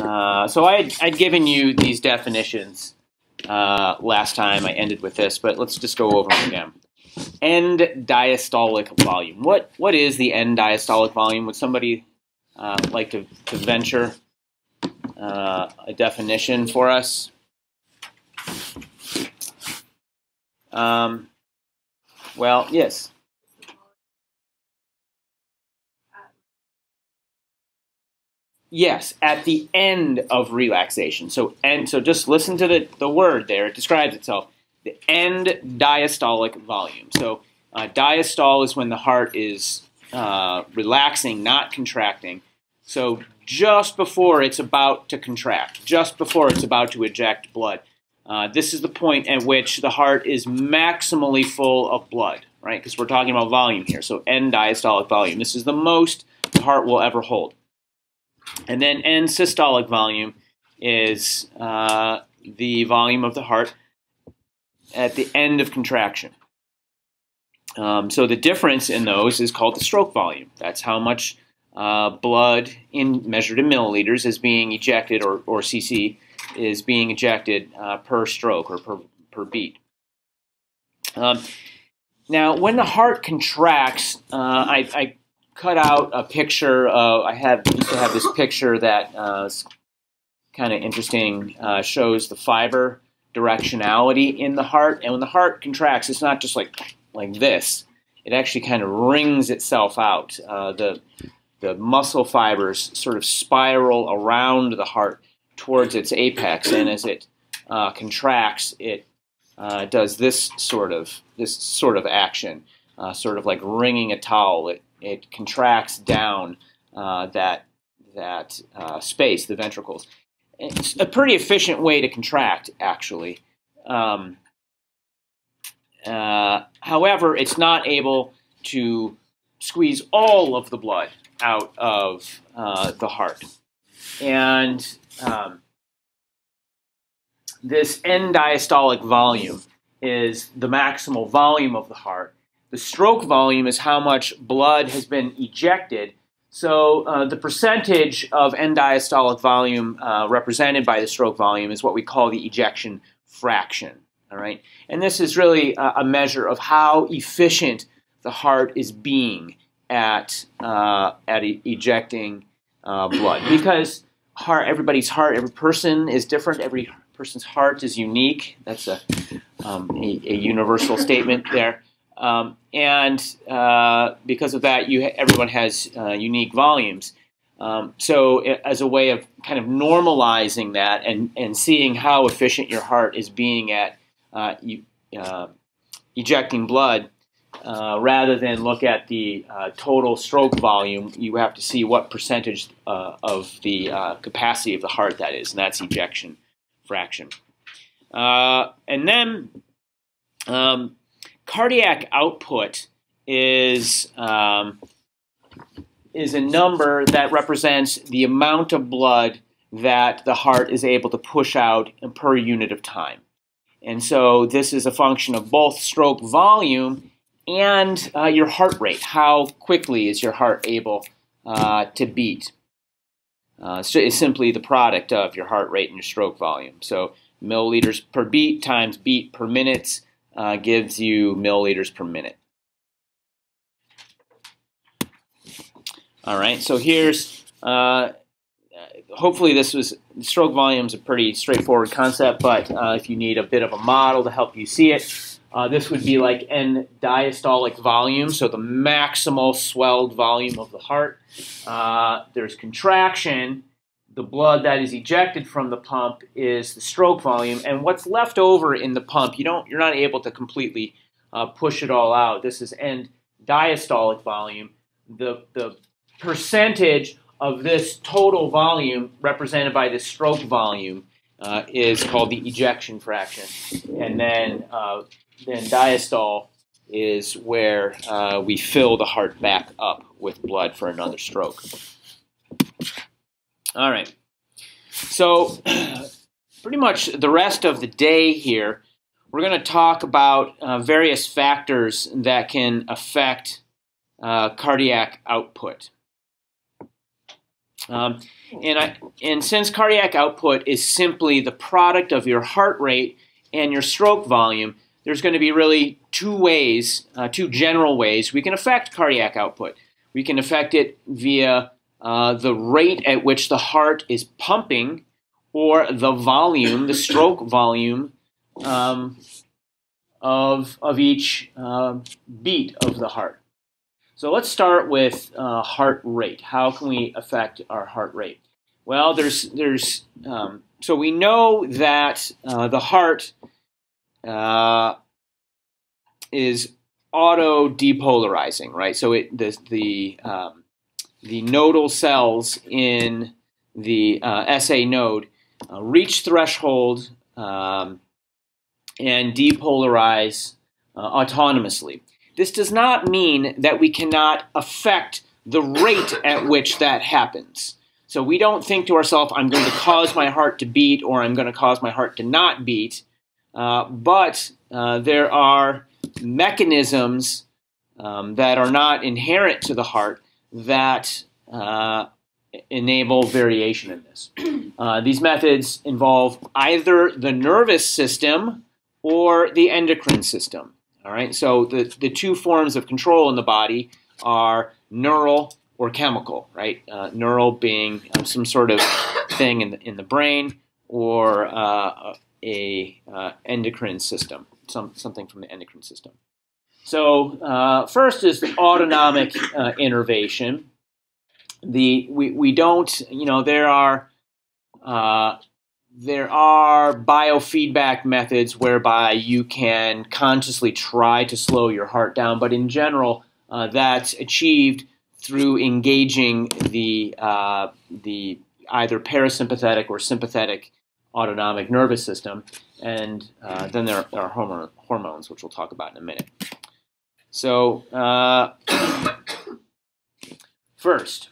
Uh, so I I'd given you these definitions uh, last time. I ended with this, but let's just go over them again. End diastolic volume. What what is the end diastolic volume? Would somebody uh, like to, to venture uh, a definition for us? Um, well, yes. Yes, at the end of relaxation. So and so just listen to the, the word there. It describes itself. The end diastolic volume. So uh, diastole is when the heart is uh, relaxing, not contracting. So just before it's about to contract, just before it's about to eject blood. Uh, this is the point at which the heart is maximally full of blood, right? Because we're talking about volume here. So end diastolic volume. This is the most the heart will ever hold. And then end systolic volume is uh, the volume of the heart at the end of contraction. Um, so the difference in those is called the stroke volume. That's how much uh, blood in measured in milliliters is being ejected, or, or cc, is being ejected uh, per stroke or per, per beat. Um, now, when the heart contracts, uh, I, I, cut out a picture. Of, I have used to have this picture that uh, is kind of interesting. Uh, shows the fiber directionality in the heart, and when the heart contracts, it's not just like like this. It actually kind of rings itself out. Uh, the the muscle fibers sort of spiral around the heart towards its apex, and as it uh, contracts, it uh, does this sort of this sort of action, uh, sort of like wringing a towel. It it contracts down uh, that that uh, space, the ventricles. It's a pretty efficient way to contract, actually. Um, uh, however, it's not able to squeeze all of the blood out of uh, the heart. And um, this end diastolic volume is the maximal volume of the heart. The stroke volume is how much blood has been ejected. So uh, the percentage of end diastolic volume uh, represented by the stroke volume is what we call the ejection fraction. All right, and this is really a, a measure of how efficient the heart is being at uh, at e ejecting uh, blood because heart everybody's heart every person is different every person's heart is unique that's a, um, a, a, universal statement there um, and uh, because of that you everyone has uh, unique volumes um, so as a way of kind of normalizing that and, and seeing how efficient your heart is being at uh, uh, ejecting blood uh, rather than look at the uh, total stroke volume, you have to see what percentage of the capacity of the heart that is, and that's ejection fraction. And then um, cardiac output is um, is a number that represents the amount of blood that the heart is able to push out per unit of time. And so this is a function of both stroke volume and uh, your heart rate. How quickly is your heart able uh, to beat? Uh, so it's simply the product of your heart rate and your stroke volume. So milliliters per beat times beat per minute uh, gives you milliliters per minute. All right, so here's, uh, hopefully this was, stroke volume is a pretty straightforward concept, but uh, if you need a bit of a model to help you see it, uh, this would be like end diastolic volume, so the maximal swelled volume of the heart. Uh, there's contraction. The blood that is ejected from the pump is the stroke volume, and what's left over in the pump, you don't, you're not able to completely uh, push it all out. This is end diastolic volume. The the percentage of this total volume represented by the stroke volume uh, is called the ejection fraction, and then uh, then diastole is where uh, we fill the heart back up with blood for another stroke. All right. So, pretty much the rest of the day here, we're going to talk about uh, various factors that can affect uh, cardiac output. Um, and, I, and since cardiac output is simply the product of your heart rate and your stroke volume, there's going to be really two ways, uh, two general ways we can affect cardiac output. We can affect it via uh, the rate at which the heart is pumping or the volume, the stroke volume um, of, of each uh, beat of the heart. So let's start with uh, heart rate. How can we affect our heart rate? Well, there's there's um, so we know that uh, the heart uh, is auto depolarizing, right? So it the the um, the nodal cells in the uh, SA node uh, reach threshold um, and depolarize uh, autonomously. This does not mean that we cannot affect the rate at which that happens. So we don't think to ourselves, I'm going to cause my heart to beat or I'm going to cause my heart to not beat. Uh, but uh, there are mechanisms um, that are not inherent to the heart that uh, enable variation in this. Uh, these methods involve either the nervous system or the endocrine system. All right, so the, the two forms of control in the body are neural or chemical, right? Uh, neural being um, some sort of thing in the, in the brain, or uh, a uh, endocrine system, some, something from the endocrine system. So uh, first is the autonomic uh, innervation. The we, we don't you know there are uh, there are biofeedback methods whereby you can consciously try to slow your heart down, but in general, uh, that's achieved through engaging the uh, the either parasympathetic or sympathetic autonomic nervous system, and uh, then there are hormones, which we'll talk about in a minute. So, uh, first,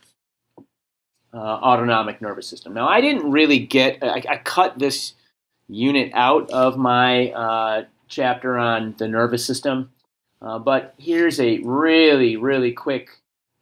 uh, autonomic nervous system. Now, I didn't really get, I, I cut this unit out of my uh, chapter on the nervous system, uh, but here's a really, really quick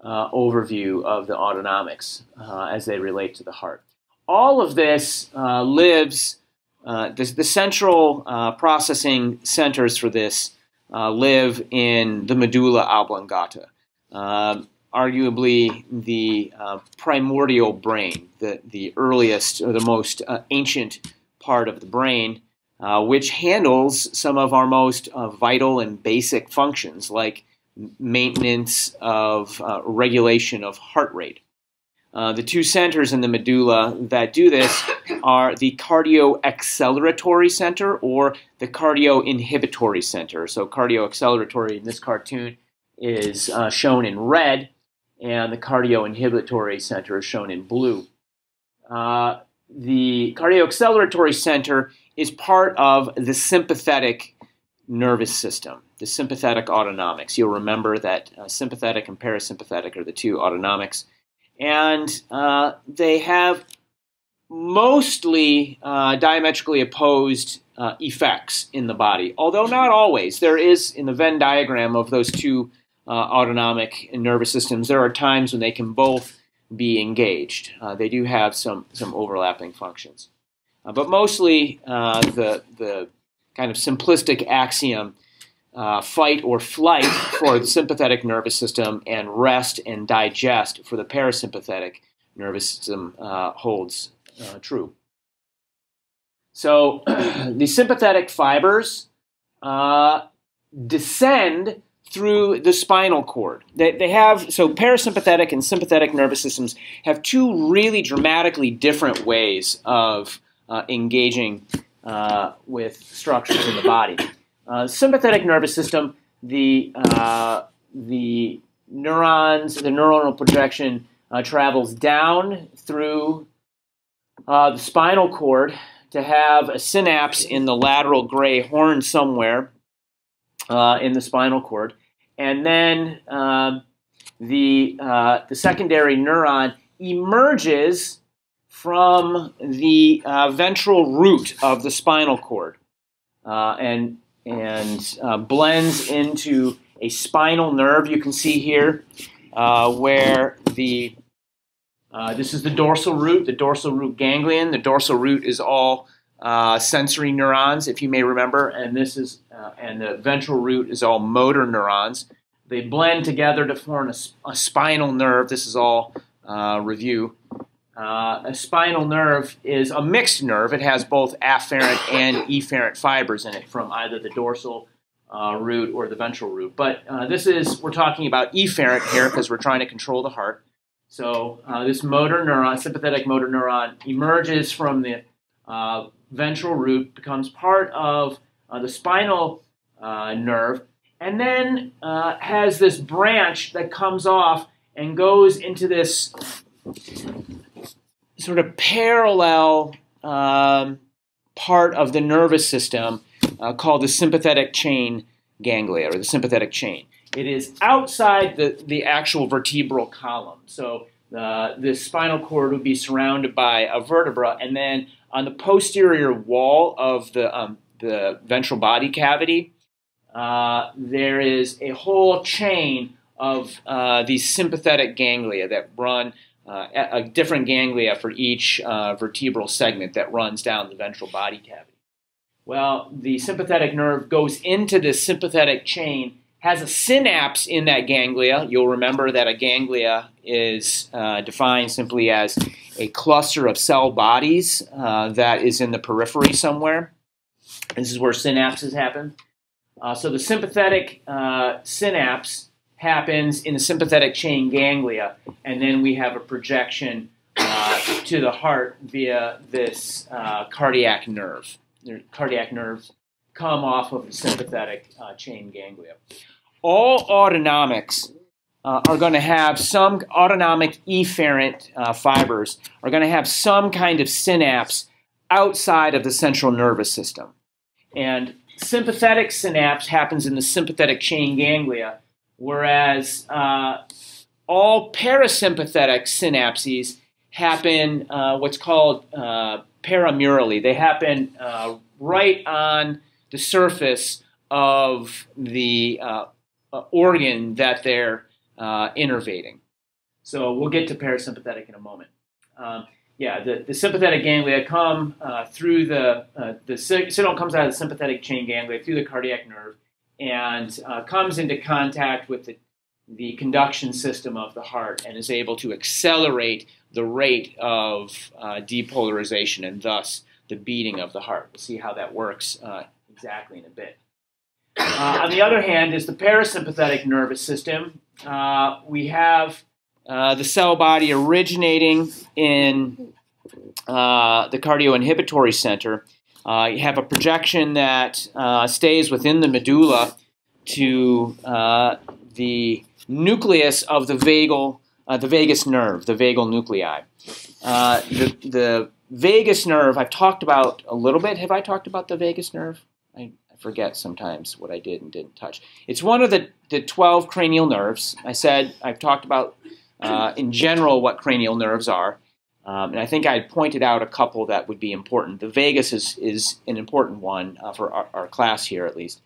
uh, overview of the autonomics uh, as they relate to the heart. All of this lives, the, the, central processing centers for this live in the medulla oblongata. Um, arguably the uh, primordial brain, the, the earliest or the most uh, ancient part of the brain, uh, which handles some of our most uh, vital and basic functions like maintenance of uh, regulation of heart rate. Uh, the two centers in the medulla that do this are the cardioacceleratory center or the cardioinhibitory center. So, cardioacceleratory in this cartoon is shown in red, and the cardioinhibitory center is shown in blue. Uh, the cardioacceleratory center is part of the sympathetic nervous system, the sympathetic autonomics. You'll remember that uh, sympathetic and parasympathetic are the two autonomics. And uh, they have mostly uh, diametrically opposed uh, effects in the body, although not always. There is, in the Venn diagram of those two uh, autonomic nervous systems, there are times when they can both be engaged. Uh, they do have some, some overlapping functions. Uh, but mostly the, the kind of simplistic axiom uh, fight or flight for the sympathetic nervous system and rest and digest for the parasympathetic nervous system uh, holds true. So the sympathetic fibers descend through the spinal cord. They, they have so parasympathetic and sympathetic nervous systems have two really dramatically different ways of uh, engaging uh, with structures in the body. Uh, sympathetic nervous system, the uh, the neurons, the neuronal projection uh, travels down through uh, the spinal cord to have a synapse in the lateral gray horn somewhere. in the spinal cord, and then um, the uh, the secondary neuron emerges from the uh, ventral root of the spinal cord uh, and and uh, blends into a spinal nerve. You can see here uh, where the Uh, this is the dorsal root, the dorsal root ganglion. The dorsal root is all uh, sensory neurons, if you may remember, and this is uh, and the ventral root is all motor neurons. They blend together to form a, a spinal nerve. This is all review. Uh, a spinal nerve is a mixed nerve. It has both afferent and efferent fibers in it from either the dorsal uh, root or the ventral root. But uh, this is, we're talking about efferent here because we're trying to control the heart. So uh, this motor neuron, sympathetic motor neuron, emerges from the uh, ventral root, becomes part of uh, the spinal nerve, and then has this branch that comes off and goes into this sort of parallel um, part of the nervous system uh, called the sympathetic chain ganglia or the sympathetic chain. It is outside the, the actual vertebral column. So uh, the spinal cord would be surrounded by a vertebra, and then on the posterior wall of the, um, the ventral body cavity, uh, there is a whole chain of uh, these sympathetic ganglia that run uh, a different ganglia for each uh, vertebral segment that runs down the ventral body cavity. Well, the sympathetic nerve goes into this sympathetic chain, has a synapse in that ganglia. You'll remember that a ganglia is uh, defined simply as a cluster of cell bodies uh, that is in the periphery somewhere. This is where synapses happen. Uh, so the sympathetic uh, synapse happens in the sympathetic chain ganglia, and then we have a projection uh, to the heart via this uh, cardiac nerve. The cardiac nerves come off of the sympathetic uh, chain ganglia. All autonomics uh, are going to have some autonomic efferent uh, fibers are going to have some kind of synapse outside of the central nervous system. And sympathetic synapse happens in the sympathetic chain ganglia, whereas uh, all parasympathetic synapses happen uh, what's called uh, paramurally. They happen uh, right on the surface of the uh, uh, organ that they're innervating. So we'll get to parasympathetic in a moment. Um, yeah, the, the sympathetic ganglia come through the, the signal comes out of the sympathetic chain ganglia through the cardiac nerve and uh, comes into contact with the, the conduction system of the heart and is able to accelerate the rate of uh, depolarization and thus the beating of the heart. We'll see how that works uh, exactly in a bit. Uh, on the other hand, is the parasympathetic nervous system. Uh, we have uh, the cell body originating in the cardioinhibitory center uh, you have a projection that uh, stays within the medulla to uh, the nucleus of the vagal, uh, the vagus nerve, the vagal nuclei. Uh, the, the vagus nerve, I've talked about a little bit. Have I talked about the vagus nerve? I, I forget sometimes what I did and didn't touch. It's one of the, the 12 cranial nerves. I said I've talked about uh, in general what cranial nerves are. Um, and I think I pointed out a couple that would be important. The vagus is, is an important one uh, for our, our, class here, at least,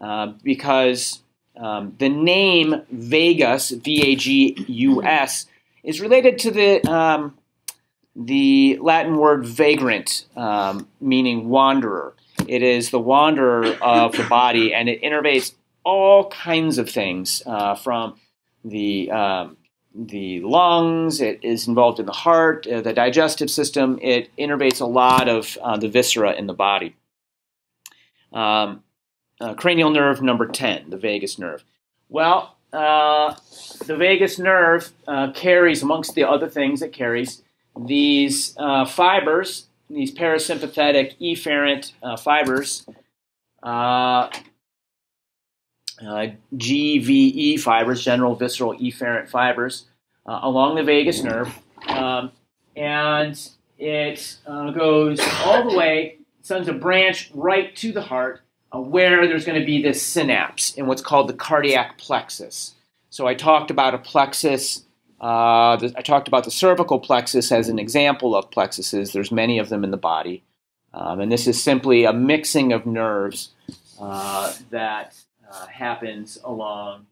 uh, because um, the name vagus, V A G U S, is related to the, um, the Latin word vagrant, um, meaning wanderer. It is the wanderer of the body, and it innervates all kinds of things uh, from the um, the lungs, it is involved in the heart, uh, the digestive system. It innervates a lot of uh, the viscera in the body. Um, uh, cranial nerve number 10, the vagus nerve. Well, uh, the vagus nerve uh, carries, amongst the other things it carries, these uh, fibers, these parasympathetic efferent fibers uh, GVE fibers, general visceral efferent fibers, uh, along the vagus nerve. Um, and it uh, goes all the way, sends a branch right to the heart uh, where there's going to be this synapse in what's called the cardiac plexus. So I talked about a plexus. Uh, I talked about the cervical plexus as an example of plexuses. There's many of them in the body. Um, and this is simply a mixing of nerves uh, that uh, happens along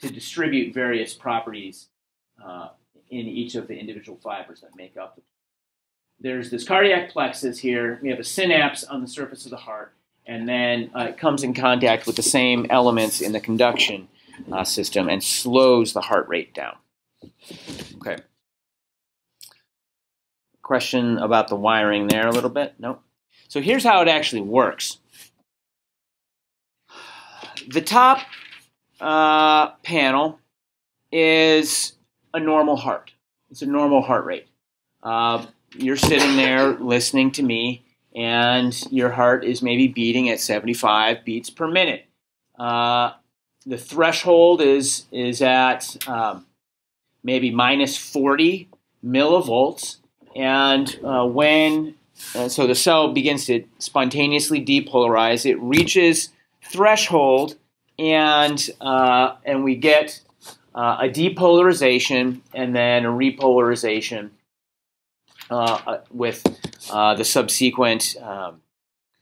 to distribute various properties uh, in each of the individual fibers that make up the there's this cardiac plexus here. We have a synapse on the surface of the heart, and then uh, it comes in contact with the same elements in the conduction uh, system and slows the heart rate down. Okay. Question about the wiring there a little bit? No. So here's how it actually works. The top uh, panel is a normal heart. It's a normal heart rate. Uh, you're sitting there listening to me, and your heart is maybe beating at 75 beats per minute. Uh, the threshold is is at um, maybe minus 40 millivolts, and uh, when uh, so the cell begins to spontaneously depolarize, it reaches threshold, and uh, and we get uh, a depolarization and then a repolarization uh, with uh, the subsequent um,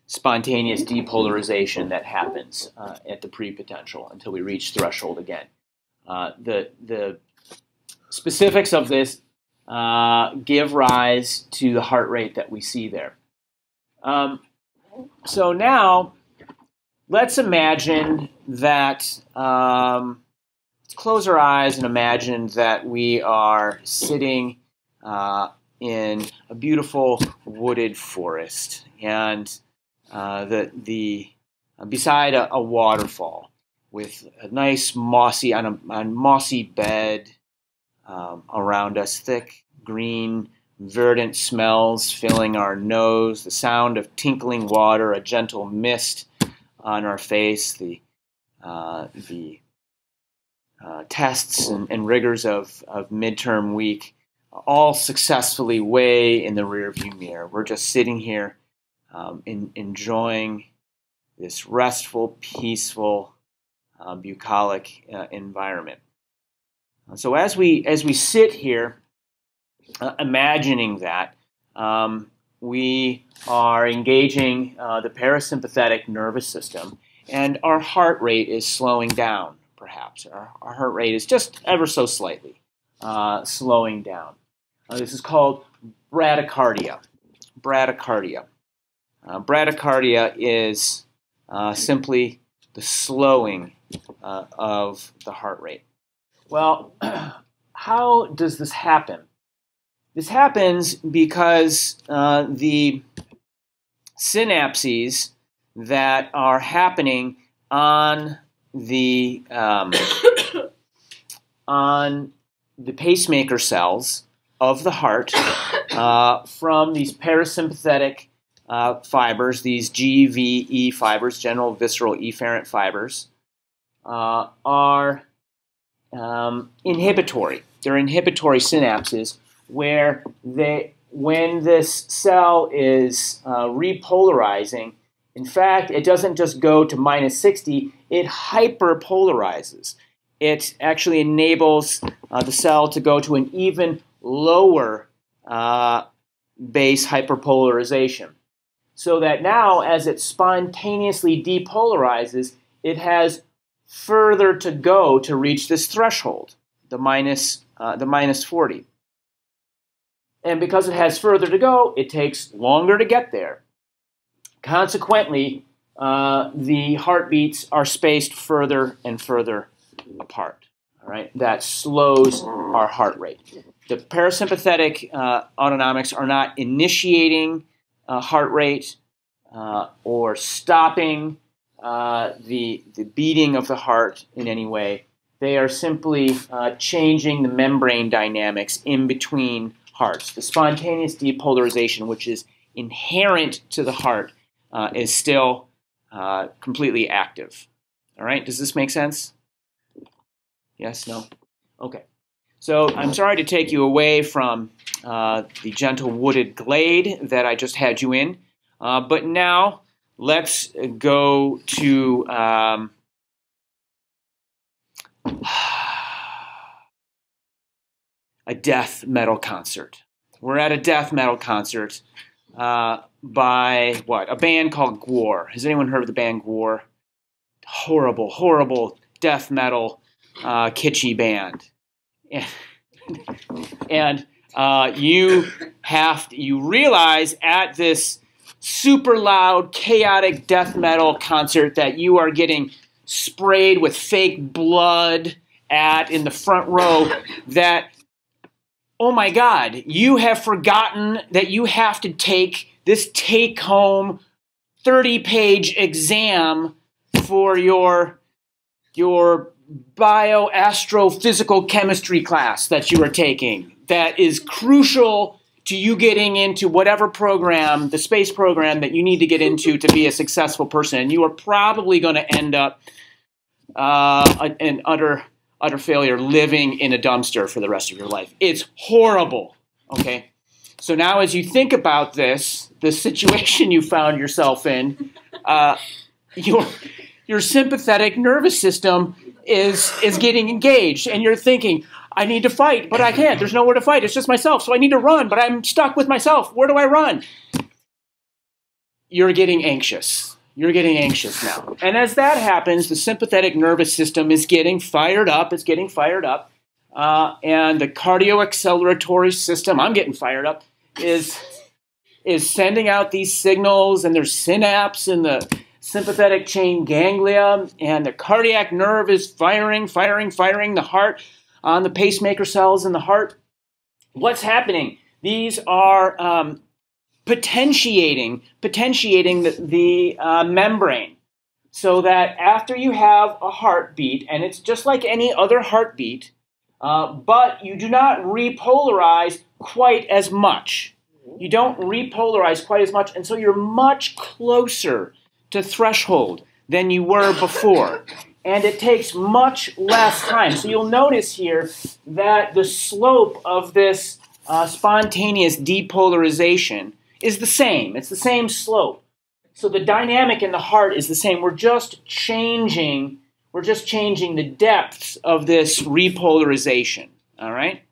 spontaneous depolarization that happens uh, at the pre-potential until we reach threshold again. Uh, the, the specifics of this uh, give rise to the heart rate that we see there. Um, so now, let's imagine that, um, let's close our eyes and imagine that we are sitting uh, in a beautiful wooded forest and uh, the, the uh, beside a, a, waterfall with a nice mossy on a on mossy bed um, around us, thick green verdant smells filling our nose, the sound of tinkling water, a gentle mist on our face, the uh, the uh, tests and, and rigors of, of midterm week all successfully way in the rearview mirror. We're just sitting here um, in, enjoying this restful, peaceful, uh, bucolic uh, environment. So as we as we sit here, uh, imagining that, um, we are engaging uh, the parasympathetic nervous system, and our heart rate is slowing down. Perhaps our, our heart rate is just ever so slightly uh, slowing down. Uh, this is called bradycardia. Bradycardia. Uh, bradycardia is uh, simply the slowing uh, of the heart rate. Well, how does this happen? This happens because uh, the synapses that are happening on the um, on the pacemaker cells of the heart uh, from these parasympathetic uh, fibers, these GVE fibers, general visceral efferent fibers, uh, are um, inhibitory. They're inhibitory synapses where they, when this cell is uh, repolarizing, in fact, it doesn't just go to minus 60, it hyperpolarizes. It actually enables uh, the cell to go to an even lower uh, base hyperpolarization. So that now, as it spontaneously depolarizes, it has further to go to reach this threshold, the minus, uh, the minus 40. And because it has further to go, it takes longer to get there. Consequently, uh, the heartbeats are spaced further and further apart. All right, that slows our heart rate the parasympathetic uh, autonomics are not initiating uh, heart rate uh, or stopping uh, the, the beating of the heart in any way. They are simply uh, changing the membrane dynamics in between hearts. The spontaneous depolarization, which is inherent to the heart, uh, is still completely active. All right, does this make sense? Yes, no? Okay. So I'm sorry to take you away from uh, the gentle wooded glade that I just had you in, uh, but now let's go to um, a death metal concert. We're at a death metal concert uh, by what? A band called Gwar. Has anyone heard of the band Gwar? Horrible, horrible death metal uh, kitschy band. and uh, you have to, you realize at this super loud, chaotic death metal concert that you are getting sprayed with fake blood at in the front row that oh my god you have forgotten that you have to take this take home 30 page exam for your your bioastrophysical chemistry class that you are taking that is crucial to you getting into whatever program, the space program that you need to get into to be a successful person. And you are probably going to end up uh, an utter utter failure living in a dumpster for the rest of your life. It's horrible. Okay. So now, as you think about this, the situation you found yourself in, uh, your your sympathetic nervous system is is getting engaged, and you're thinking, I need to fight, but I can't. There's nowhere to fight. It's just myself. So I need to run, but I'm stuck with myself. Where do I run? You're getting anxious. You're getting anxious now. And as that happens, the sympathetic nervous system is getting fired up. It's getting fired up. Uh, and the cardioacceleratory system, I'm getting fired up, is, is sending out these signals, and there's synapse in the sympathetic chain ganglia, and the cardiac nerve is firing, firing, firing. The heart on the pacemaker cells in the heart. What's happening? These are um, potentiating, potentiating the, the uh, membrane so that after you have a heartbeat, and it's just like any other heartbeat, uh, but you do not repolarize quite as much. You don't repolarize quite as much, and so you're much closer to threshold than you were before and it takes much less time. So you'll notice here that the slope of this uh, spontaneous depolarization is the same. It's the same slope. So the dynamic in the heart is the same. We're just changing. We're just changing the depths of this repolarization. All right,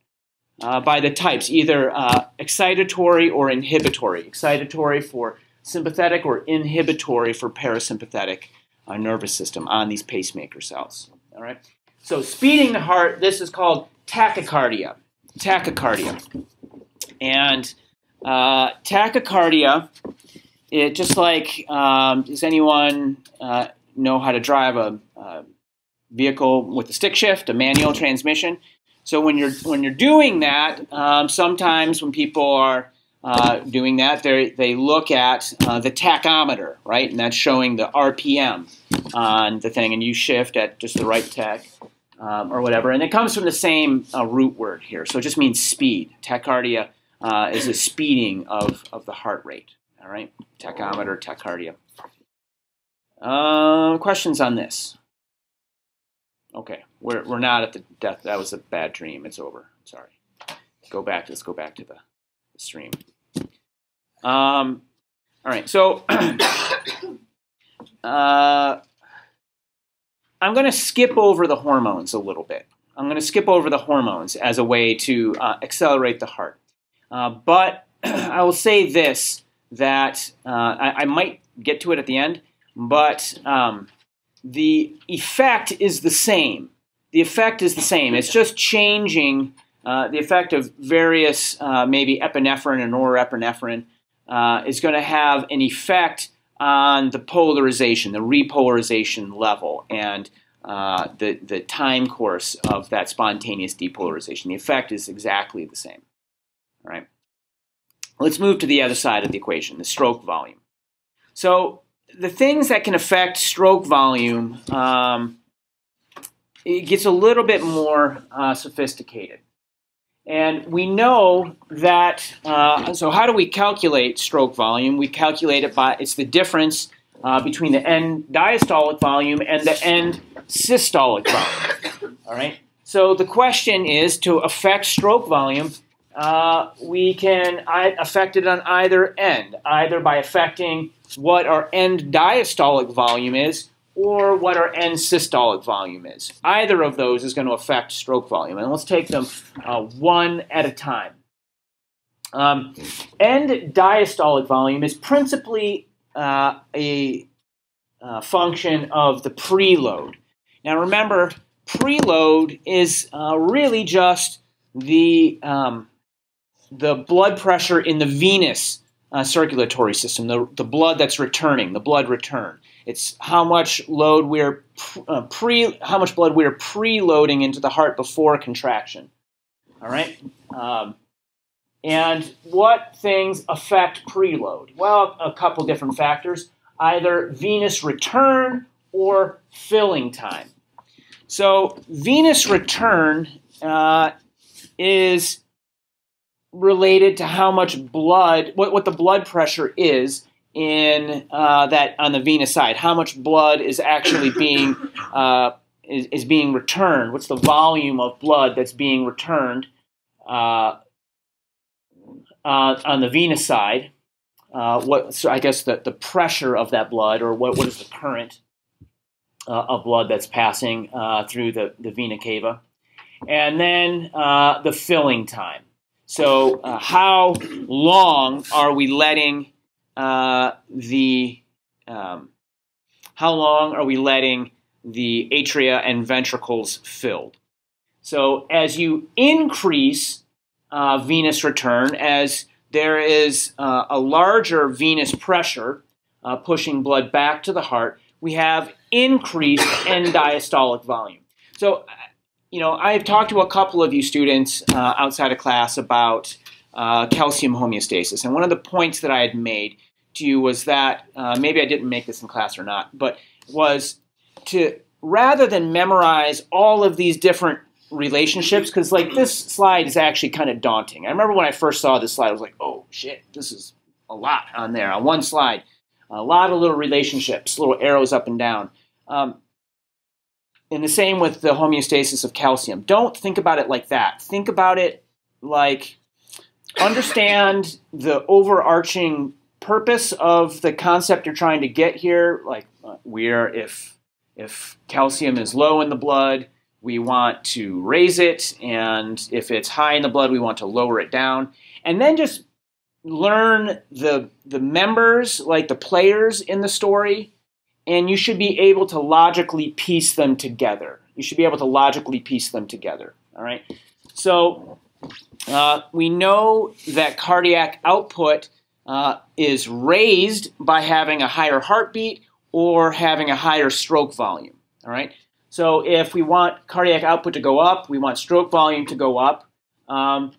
uh, by the types, either uh, excitatory or inhibitory. Excitatory for sympathetic or inhibitory for parasympathetic uh, nervous system on these pacemaker cells. All right. So speeding the heart, this is called tachycardia. Tachycardia, and uh, tachycardia. It just like um, does anyone uh, know how to drive a, a vehicle with a stick shift, a manual transmission? So when you're when you're doing that, um, sometimes when people are uh, doing that, they they look at uh, the tachometer, right? And that's showing the RPM on the thing, and you shift at just the right tach um, or whatever. And it comes from the same uh, root word here, so it just means speed. Tachycardia uh, is a speeding of, of the heart rate, all right? Tachometer, tachycardia. Uh, questions on this? Okay, we're, we're not at the death. That was a bad dream. It's over. Sorry. Go back. Let's go back to the stream. Um, all right, so uh, I'm going to skip over the hormones a little bit. I'm going to skip over the hormones as a way to uh, accelerate the heart. Uh, but I will say this that uh, I, I, might get to it at the end, but um, the effect is the same. The effect is the same. It's just changing uh, the effect of various, uh, maybe epinephrine and norepinephrine, uh, is going to have an effect on the polarization, the repolarization level, and the, the time course of that spontaneous depolarization. The effect is exactly the same. All right. Let's move to the other side of the equation, the stroke volume. So the things that can affect stroke volume, um, it gets a little bit more uh, sophisticated. And we know that, uh, so how do we calculate stroke volume? We calculate it by, it's the difference uh, between the end diastolic volume and the end systolic volume. All right? So the question is to affect stroke volume, uh, we can affect it on either end, either by affecting what our end diastolic volume is or what our end systolic volume is. Either of those is going to affect stroke volume. And let's take them uh, one at a time. Um, end diastolic volume is principally uh, a uh, function of the preload. Now remember, preload is uh, really just the um, the blood pressure in the venous uh, circulatory system, the, the blood that's returning, the blood return. It's how much load we're uh, pre, how much blood we're preloading into the heart before contraction. All right. Um, and what things affect preload? Well, a couple different factors either venous return or filling time. So, venous return uh, is related to how much blood, what, what the blood pressure is in uh, that on the venous side. How much blood is actually being uh, is, is being returned? What's the volume of blood that's being returned uh, uh, on the venous side. Uh, what so I guess the, the pressure of that blood, or what, what is the current uh, of blood that's passing uh, through the, the vena cava, and then uh, the filling time. So, uh, how long are we letting the um, how long are we letting the atria and ventricles filled? So, as you increase uh, venous return as there is uh, a larger venous pressure uh, pushing blood back to the heart. We have increased end diastolic volume. So, you know, I've talked to a couple of you students uh, outside of class about uh, calcium homeostasis, and one of the points that I had made to you was that uh, maybe I didn't make this in class or not, but was to rather than memorize all of these different relationships because like this slide is actually kind of daunting. I remember when I first saw this slide, I was like, oh shit, this is a lot on there on one slide. A lot of little relationships, little arrows up and down. Um, and the same with the homeostasis of calcium. Don't think about it like that. Think about it like understand the overarching purpose of the concept you're trying to get here. Like uh, where if if calcium is low in the blood, we want to raise it, and if it's high in the blood, we want to lower it down. And then just learn the, the members, like the players in the story, and you should be able to logically piece them together. You should be able to logically piece them together. All right? So uh, we know that cardiac output uh, is raised by having a higher heartbeat or having a higher stroke volume. All right? So if we want cardiac output to go up, we want stroke volume to go up. Um,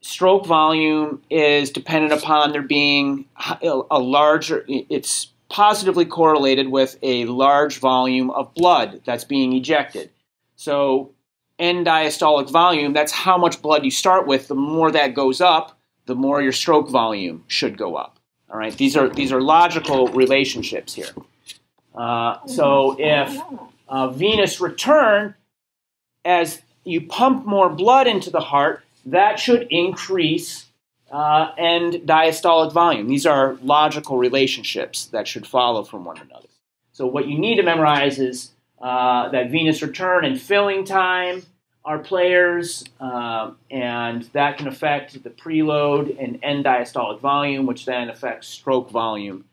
stroke volume is dependent upon there being a larger, it's positively correlated with a large volume of blood that's being ejected. So end diastolic volume, that's how much blood you start with. The more that goes up, the more your stroke volume should go up. All right, these are these are logical relationships here. Uh, so if uh, venous return, as you pump more blood into the heart, that should increase uh, end diastolic volume. These are logical relationships that should follow from one another. So, what you need to memorize is uh, that venous return and filling time are players, um, and that can affect the preload and end diastolic volume, which then affects stroke volume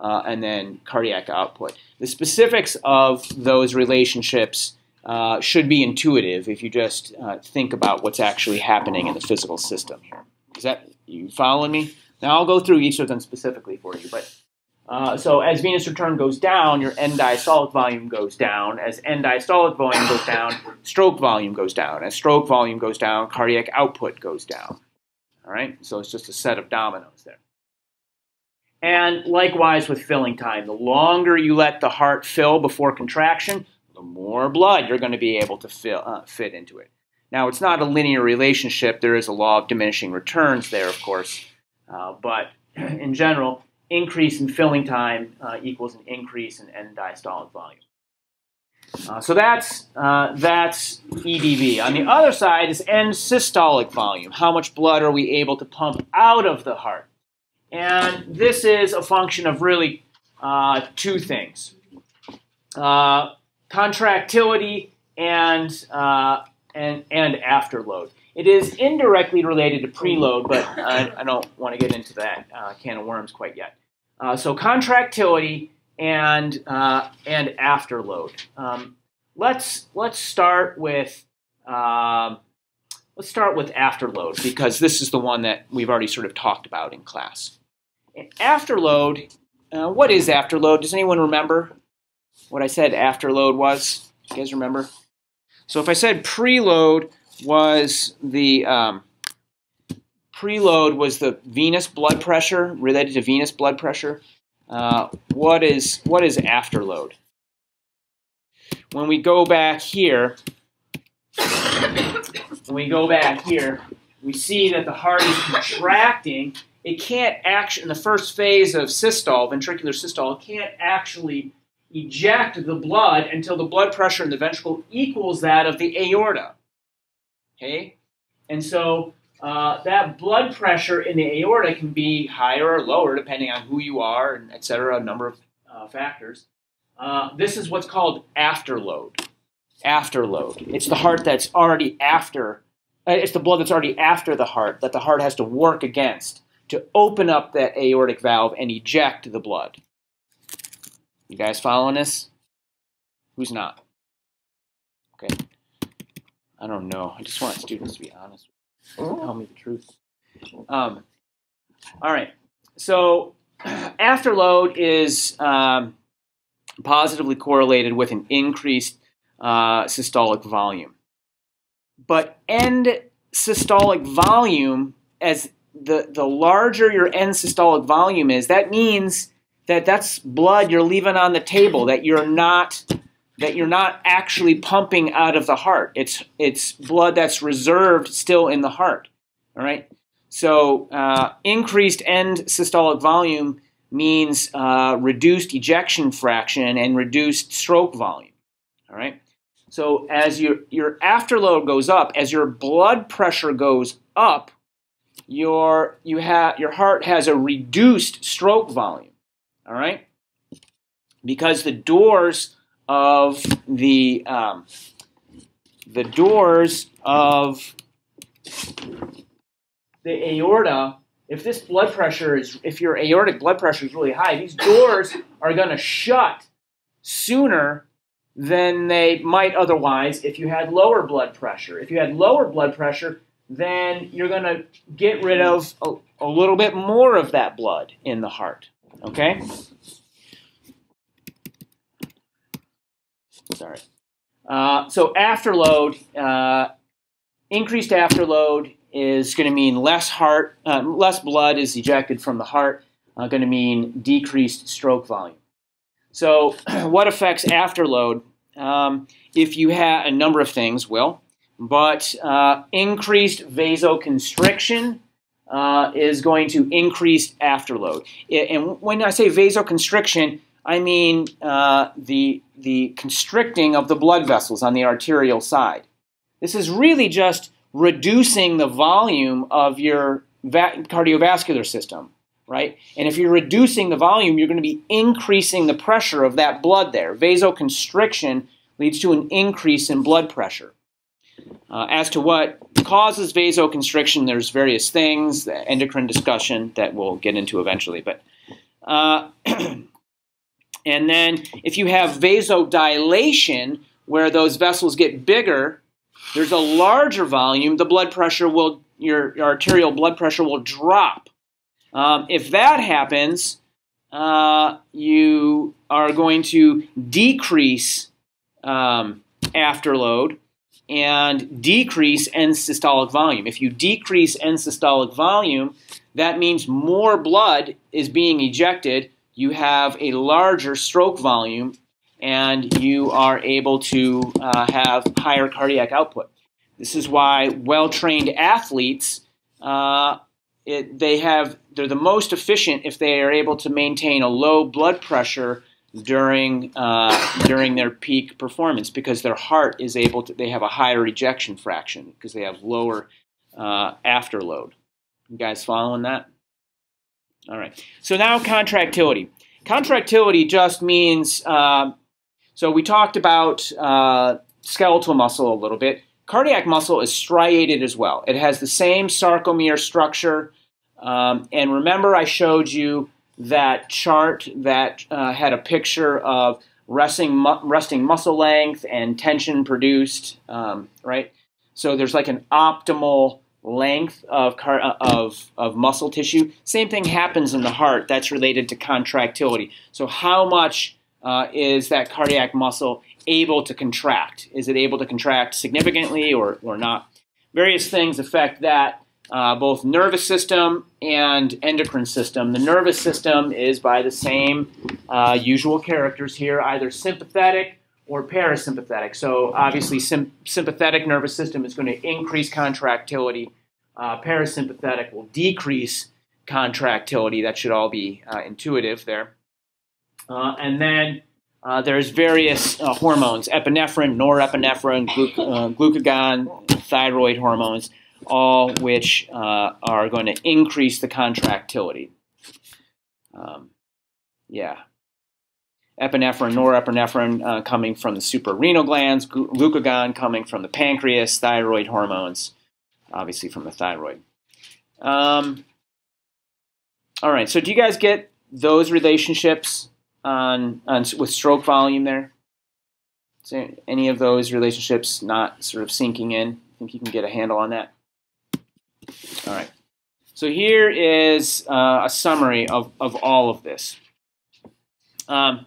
uh, and then cardiac output. The specifics of those relationships uh, should be intuitive if you just uh, think about what's actually happening in the physical system here. Is that you following me? Now I'll go through each of them specifically for you, but uh, so as venous return goes down, your end diastolic volume goes down. As end diastolic volume goes down, stroke volume goes down. As stroke volume goes down, cardiac output goes down. All right, so it's just a set of dominoes there. And likewise with filling time, the longer you let the heart fill before contraction, the more blood you're going to be able to fill, uh, fit into it. Now, it's not a linear relationship. There is a law of diminishing returns there, of course. Uh, but in general, increase in filling time uh, equals an increase in end diastolic volume. Uh, so that's, uh, that's EDV. On the other side is end systolic volume. How much blood are we able to pump out of the heart? And this is a function of really uh, two things uh, contractility and, and, and afterload. It is indirectly related to preload, but I, I don't want to get into that uh, can of worms quite yet. Uh, so contractility and uh, and afterload. Um, let's let's start with um, let's start with afterload because this is the one that we've already sort of talked about in class. Afterload, uh, what is afterload? Does anyone remember what I said afterload was? You guys remember? So if I said preload was the um, preload was the venous blood pressure related to venous blood pressure. Uh, what is what is afterload? When we go back here, when we go back here, we see that the heart is contracting. It can't actually, in the first phase of systole, ventricular systole, it can't actually eject the blood until the blood pressure in the ventricle equals that of the aorta. Okay? And so uh, that blood pressure in the aorta can be higher or lower depending on who you are and et cetera, a number of uh, factors. Uh, this is what's called afterload. Afterload. It's the heart that's already after, uh, it's the blood that's already after the heart that the heart has to work against to open up that aortic valve and eject the blood. You guys following this? Who's not? Okay. I don't know. I just want students to be honest. Tell me the truth. Um, all right. So afterload is um, positively correlated with an increased uh, systolic volume. But end systolic volume, as the, the larger your end systolic volume is, that means that that's blood you're leaving on the table, that you're not that you're not actually pumping out of the heart. It's it's blood that's reserved still in the heart. All right. So uh, increased end systolic volume means uh, reduced ejection fraction and reduced stroke volume. All right. So as your your afterload goes up, as your blood pressure goes up, your you have your heart has a reduced stroke volume. All right, because the doors of the um, the doors of the aorta if this blood pressure is, if your aortic blood pressure is really high, these doors are going to shut sooner than they might otherwise if you had lower blood pressure. If you had lower blood pressure, then you're going to get rid of a, a, little bit more of that blood in the heart. Okay? Sorry. Uh, so afterload, uh, increased afterload is going to mean less heart, uh, less blood is ejected from the heart, uh, going to mean decreased stroke volume. So, what affects afterload? Um, if you have a number of things, will, but uh, increased vasoconstriction uh, is going to increase afterload. And when I say vasoconstriction, I mean uh, the the constricting of the blood vessels on the arterial side. This is really just reducing the volume of your cardiovascular system, right? And if you're reducing the volume, you're going to be increasing the pressure of that blood there. Vasoconstriction leads to an increase in blood pressure. Uh, as to what causes vasoconstriction, there's various things, the endocrine discussion that we'll get into eventually. But uh, and then if you have vasodilation, where those vessels get bigger, there's a larger volume, the blood pressure will, your, your arterial blood pressure will drop. Um, if that happens, uh, you are going to decrease um, afterload and decrease end systolic volume. If you decrease end systolic volume, that means more blood is being ejected. You have a larger stroke volume and you are able to uh, have higher cardiac output. This is why well-trained athletes uh, it, they have they're the most efficient if they are able to maintain a low blood pressure during uh, during their peak performance because their heart is able to they have a higher ejection fraction because they have lower uh, afterload. You guys following that? All right. So now contractility. Contractility just means uh, so we talked about uh, skeletal muscle a little bit. Cardiac muscle is striated as well. It has the same sarcomere structure. Um, and remember, I showed you that chart that uh, had a picture of resting, mu resting muscle length and tension produced, um, right? So there's like an optimal length of, car- uh, of, of muscle tissue. Same thing happens in the heart that's related to contractility. So, how much uh, is that cardiac muscle able to contract? Is it able to contract significantly or, or not? Various things affect that, uh, both nervous system and endocrine system. The nervous system is by the same uh, usual characters here, either sympathetic or parasympathetic. So obviously, sim- sympathetic nervous system is going to increase contractility. Uh, parasympathetic will decrease contractility. That should all be uh, intuitive there. Uh, and then uh, there's various hormones: epinephrine, norepinephrine, gluc- glucagon, thyroid hormones, all which are going to increase the contractility. Um, yeah epinephrine, norepinephrine uh, coming from the suprarenal glands, glucagon coming from the pancreas, thyroid hormones, obviously from the thyroid. Um, all right, so do you guys get those relationships on, on with stroke volume there? Is there any of those relationships not sort of sinking in? I think you can get a handle on that. All right. So here is uh, a summary of, of all of this. Um,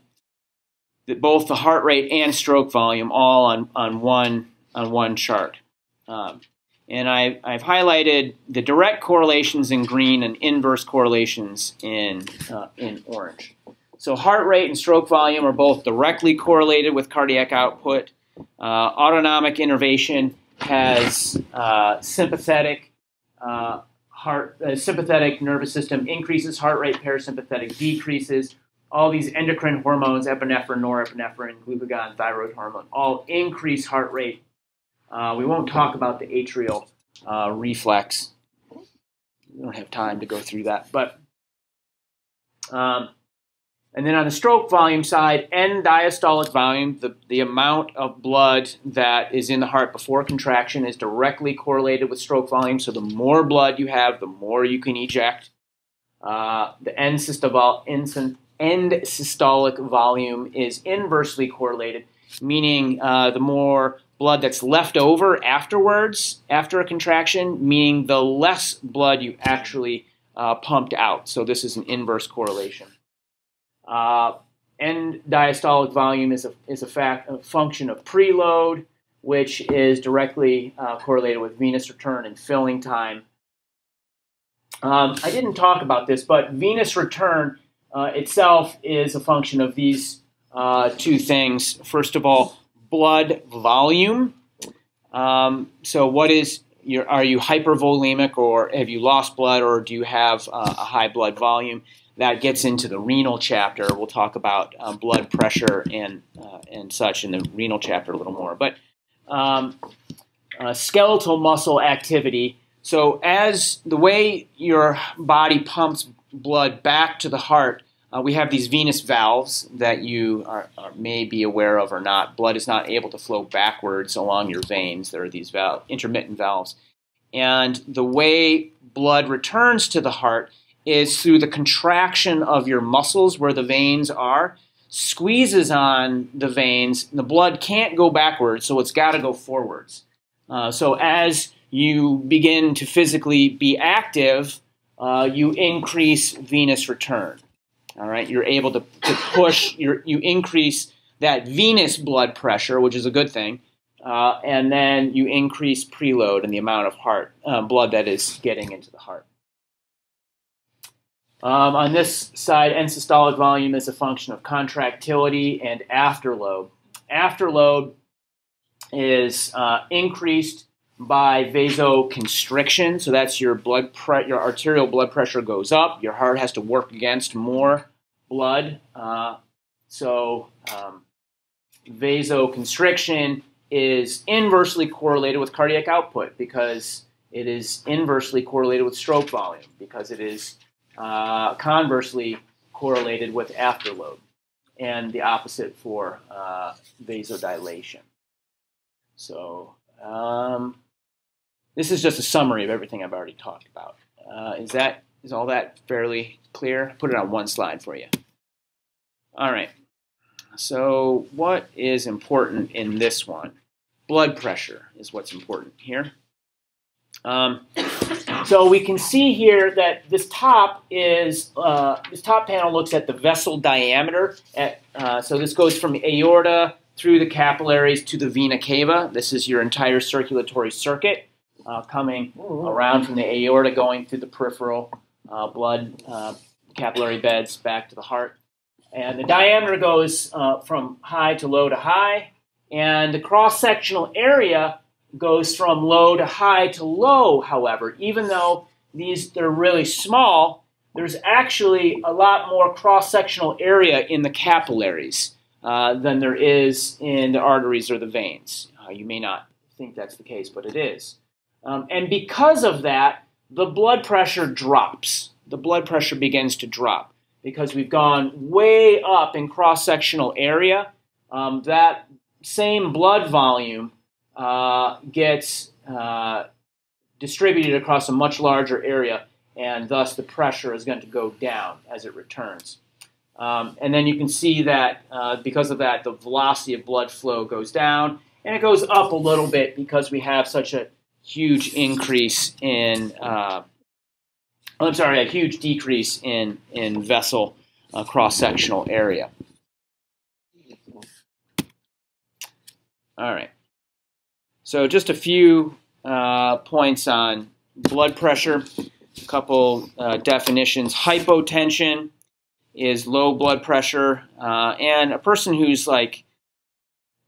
both the heart rate and stroke volume all on, on one on one chart. Um, and I, I've highlighted the direct correlations in green and inverse correlations in, uh, in orange. So heart rate and stroke volume are both directly correlated with cardiac output. Uh, autonomic innervation has uh, sympathetic uh, heart uh, sympathetic nervous system increases heart rate, parasympathetic decreases all these endocrine hormones, epinephrine, norepinephrine, glucagon, thyroid hormone, all increase heart rate. Uh, we won't talk about the atrial uh, reflex. We don't have time to go through that. But um, and then on the stroke volume side, end diastolic volume, the, the amount of blood that is in the heart before contraction is directly correlated with stroke volume. So the more blood you have, the more you can eject. Uh, the end systolic, end systolic volume is inversely correlated, meaning uh, the more blood that's left over afterwards, after a contraction, meaning the less blood you actually uh, pumped out. So this is an inverse correlation. Uh, end diastolic volume is a, is a, fact, a function of preload, which is directly uh, correlated with venous return and filling time. Um, I didn't talk about this, but venous return uh, itself is a function of these uh, two things. First of all, blood volume. Um, so, what is your, are you hypervolemic, or have you lost blood, or do you have uh, a high blood volume? That gets into the renal chapter. We'll talk about um, blood pressure and uh, and such in the renal chapter a little more. But um, uh, skeletal muscle activity. So, as the way your body pumps blood back to the heart, uh, we have these venous valves that you are, are, may be aware of or not. Blood is not able to flow backwards along your veins. There are these intermittent valves. And the way blood returns to the heart is through the contraction of your muscles where the veins are, squeezes on the veins. The blood can't go backwards, so it's got to go forwards. Uh, so as you begin to physically be active, uh, you increase venous return. All right, you're able to, to push, you you increase that venous blood pressure, which is a good thing, uh, and then you increase preload and the amount of heart uh, blood that is getting into the heart. Um, on this side, end systolic volume is a function of contractility and afterload. Afterload is uh, increased by vasoconstriction. So that's your blood your arterial blood pressure goes up. Your heart has to work against more blood. Uh, so um, vasoconstriction is inversely correlated with cardiac output because it is inversely correlated with stroke volume because it is uh, conversely correlated with afterload and the opposite for uh, vasodilation. So um, this is just a summary of everything I've already talked about. Uh, is that is all that fairly clear? Put it on one slide for you. All right. So what is important in this one? blood pressure is what's important here. Um, so we can see here that this top is uh, this top panel looks at the vessel diameter. At, uh, so this goes from the aorta through the capillaries to the vena cava. This is your entire circulatory circuit uh, coming around from the aorta, going through the peripheral uh, blood uh, capillary beds back to the heart. And the diameter goes uh, from high to low to high, and the cross sectional area goes from low to high to low, however, even though these they're really small, there's actually a lot more cross-sectional area in the capillaries uh, than there is in the arteries or the veins. Uh, you may not think that's the case, but it is. Um, and because of that, the blood pressure drops. The blood pressure begins to drop because we've gone way up in cross-sectional area. Um, that same blood volume uh, gets uh, distributed across a much larger area, and thus the pressure is going to go down as it returns. Um, and then you can see that uh, because of that, the velocity of blood flow goes down, and it goes up a little bit because we have such a huge increase in, uh, I'm sorry, a huge decrease in, in vessel uh, cross-sectional area. All right. So just a few uh, points on blood pressure, a couple uh, definitions. Hypotension is low blood pressure, uh, and a person who's like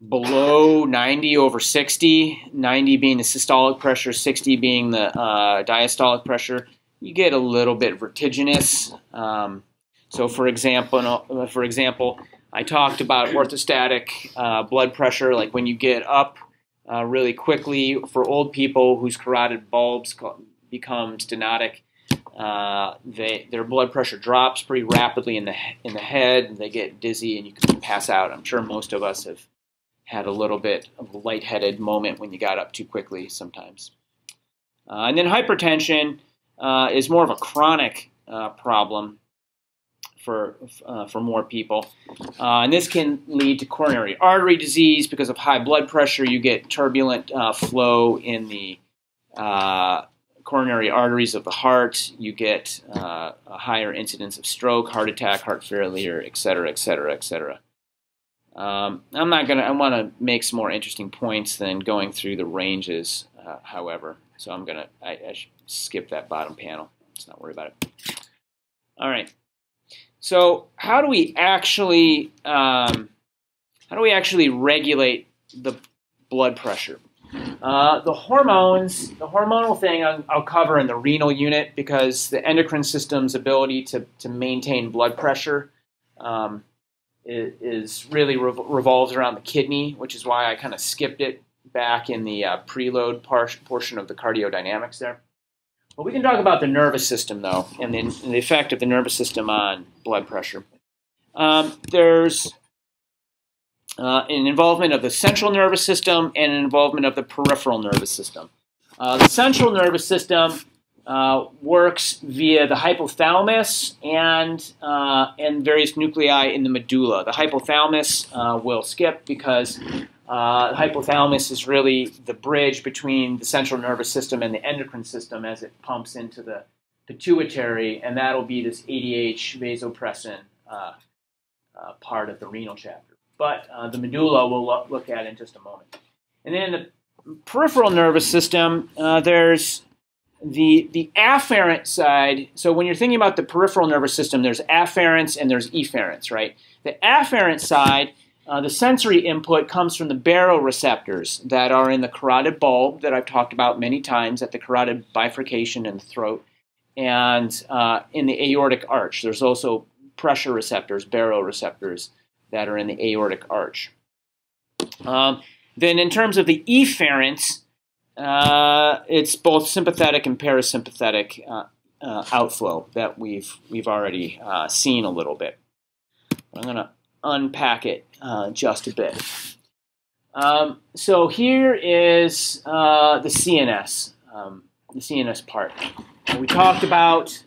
below 90 over 60, 90 being the systolic pressure, 60 being the uh, diastolic pressure, you get a little bit vertiginous. Um, so, for example, for example, I talked about orthostatic uh, blood pressure, like when you get up uh, really quickly for old people whose carotid bulbs become stenotic. Uh, they, their blood pressure drops pretty rapidly in the in the head, and they get dizzy, and you can pass out. I'm sure most of us have had a little bit of a lightheaded moment when you got up too quickly sometimes. Uh, and then hypertension uh, is more of a chronic uh, problem for uh, for more people, uh, and this can lead to coronary artery disease because of high blood pressure. You get turbulent uh, flow in the uh, coronary arteries of the heart. You get uh, a higher incidence of stroke, heart attack, heart failure, et cetera, et cetera, et cetera. Um, I'm not gonna. I want to make some more interesting points than going through the ranges. Uh, however, so I'm gonna. I, I skip that bottom panel. Let's not worry about it. All right. So how do we actually um, how do we actually regulate the blood pressure? Uh, the hormones, the hormonal thing I'll, I'll, cover in the renal unit because the endocrine system's ability to, to maintain blood pressure um, is, really revolves around the kidney, which is why I kind of skipped it back in the uh, preload portion of the cardiodynamics there. Well, we can talk about the nervous system, though, and the, and the effect of the nervous system on blood pressure. Um, there's uh, an involvement of the central nervous system and an involvement of the peripheral nervous system. Uh, the central nervous system uh, works via the hypothalamus and uh, and various nuclei in the medulla. The hypothalamus uh, will skip because uh, hypothalamus is really the bridge between the central nervous system and the endocrine system as it pumps into the pituitary, and that'll be this ADH vasopressin uh, uh, part of the renal chapter. But uh, the medulla we'll lo- look at in just a moment. And then in the peripheral nervous system, uh, there's the, the afferent side. So when you're thinking about the peripheral nervous system, there's afferents and there's efferents, right? The afferent side uh, the sensory input comes from the baroreceptors that are in the carotid bulb that I've talked about many times at the carotid bifurcation in the throat and uh, in the aortic arch. There's also pressure receptors, baroreceptors, that are in the aortic arch. Um, then, in terms of the efferents, uh, it's both sympathetic and parasympathetic uh, uh, outflow that we've we've already seen a little bit. I'm going to unpack it uh, just a bit. Um, so here is uh, the CNS, um, the CNS part. we talked about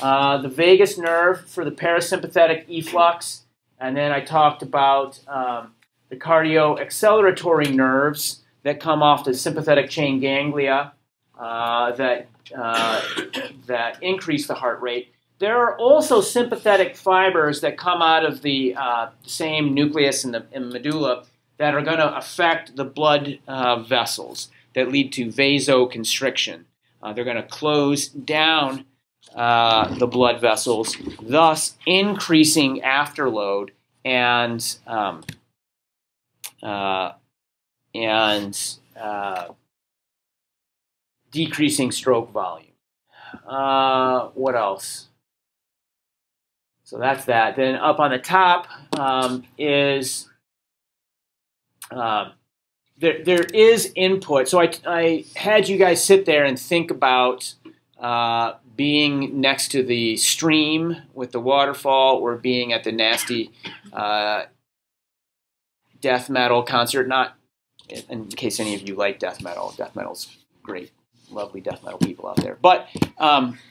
uh, the vagus nerve for the parasympathetic efflux, and then I talked about um, the cardio acceleratory nerves that come off the sympathetic chain ganglia uh, that, uh, that increase the heart rate. There are also sympathetic fibers that come out of the uh, same nucleus in the in medulla that are going to affect the blood uh, vessels that lead to vasoconstriction. Uh, they're going to close down uh, the blood vessels, thus increasing afterload and um, uh, and uh, decreasing stroke volume. Uh, what else? So that's that. Then up on the top um, is uh, there, there is input. So I, I had you guys sit there and think about uh, being next to the stream with the waterfall or being at the nasty uh, death metal concert. Not in case any of you like death metal. Death metal's great, lovely death metal people out there. But um,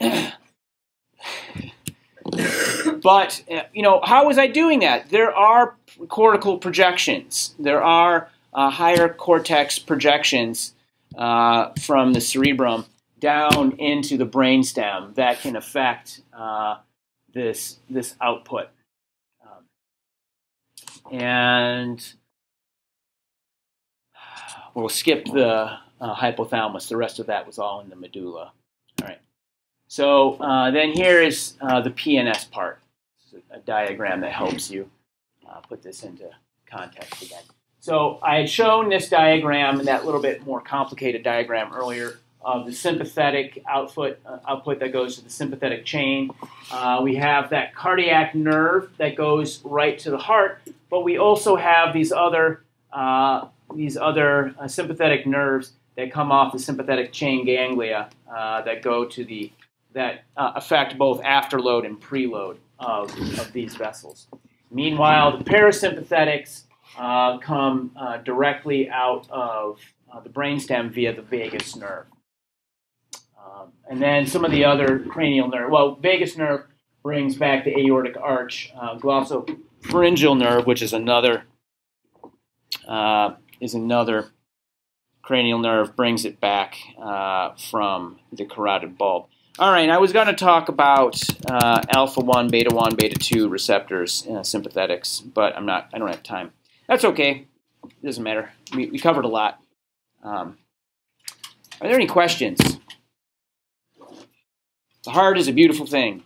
but you know, how was I doing that? There are cortical projections. There are uh, higher cortex projections uh, from the cerebrum down into the brainstem that can affect uh, this this output. Um, and we'll skip the uh, hypothalamus. The rest of that was all in the medulla. So uh, then here is uh, the PNS part. A, a diagram that helps you put this into context again. So I had shown this diagram, and that little bit more complicated diagram earlier of the sympathetic output, uh, output that goes to the sympathetic chain. Uh, we have that cardiac nerve that goes right to the heart, but we also have these other, uh, these other uh, sympathetic nerves that come off the sympathetic chain ganglia uh, that go to the, that uh, affect both afterload and preload of, of these vessels. Meanwhile, the parasympathetics uh, come uh, directly out of uh, the brainstem via the vagus nerve. Um, and then some of the other cranial nerve. Well, vagus nerve brings back the aortic arch. Uh, glossopharyngeal nerve, which is another uh, is another cranial nerve, brings it back from the carotid bulb. All right, I was going to talk about uh, alpha 1, beta 1, beta 2 receptors, uh, sympathetics, but I'm not, I don't have time. That's okay. It doesn't matter. We, we covered a lot. Um, are there any questions? The heart is a beautiful thing.